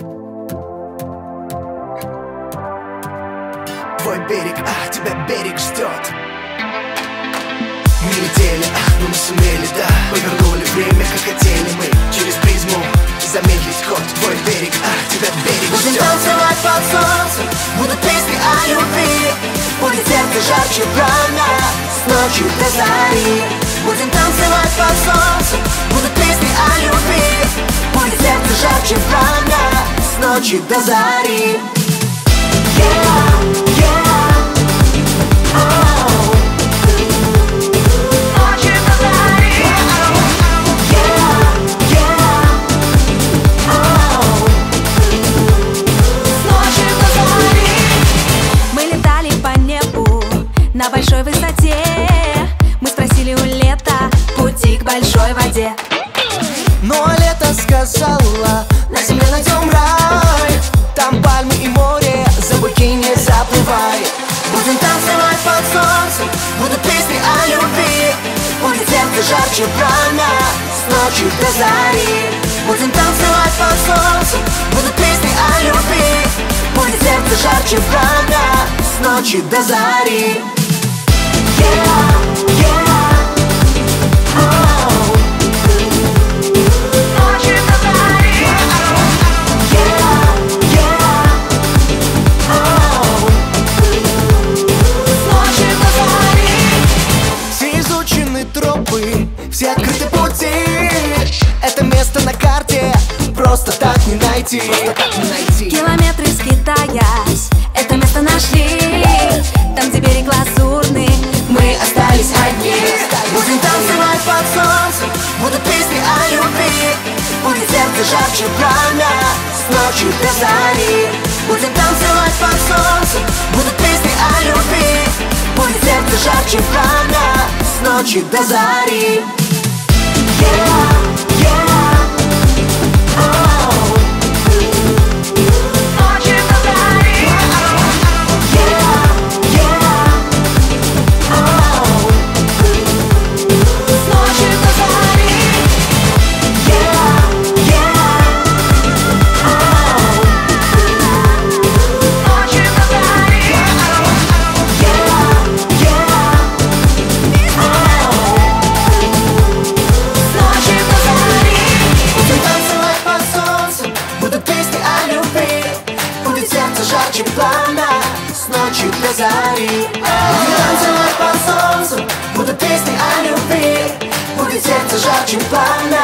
Твой берег, ах, тебя берег ждет Мы летели, ах, но мы сумели, да. Повернули время, как хотели мы. Через призму замедлить ход. Твой берег, ах, тебя берег Будем ждет танцевать под солнцем. Будут песни о любви. Будет сердце жарче пламя С ночи до зари. Будем танцевать под солнцем. Будут песни о любви ночи до зари Yeah, yeah, oh. Ночи до Мы летали по небу на большой высоте Мы спросили у лета пути к большой воде Но лето сказала На земле найдем рай. Там пальмы и море За буйки не заплывай Будем танцевать под солнцем Будут песни о любви. Будет сердце жарче пламя С ночи до зари. Будем танцевать под солнцем Будут песни о любви. Будет сердце жарче пламя С ночи до зари. Yeah, все открыты пути. Это место на карте просто так не найти. Километры скитаясь, это место нашли. Там, где берег лазурный Мы остались одни. Будем танцевать под солнцем Будут песни о любви. Будет сердце жарче пламя С ночи до зари. Будем танцевать под солнцем Будут песни о любви. Будет сердце жарче пламя С ночи до зари yeah, жарче пламя С ночи до зари. Будем танцевать под солнцем Будут песни о любви. Будет сердце жарче пламя